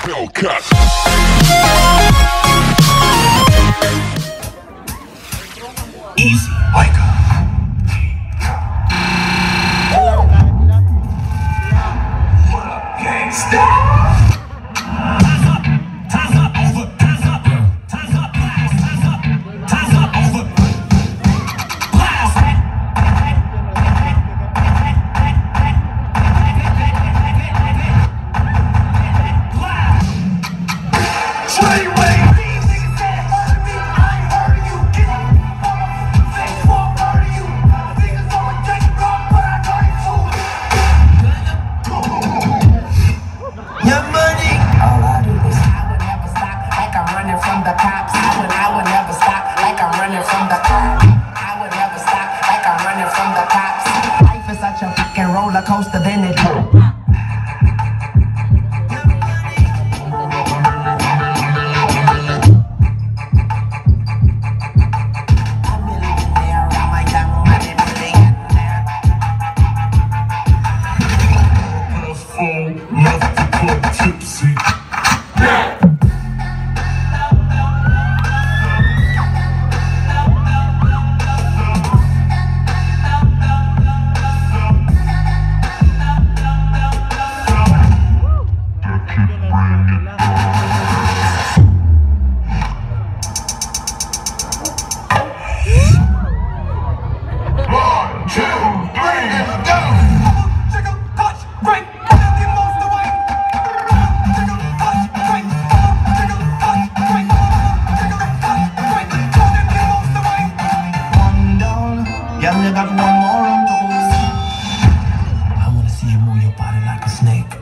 Hellcat. Easy, Micah. from the cops. I would never stop like I'm running from the cops. Life is such a fucking roller coaster, then it snake.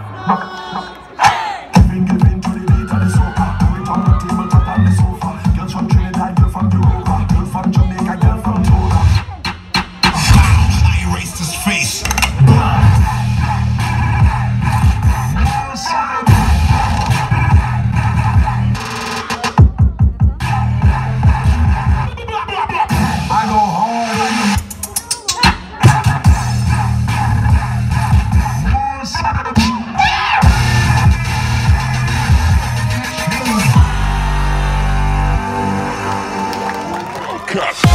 Cup.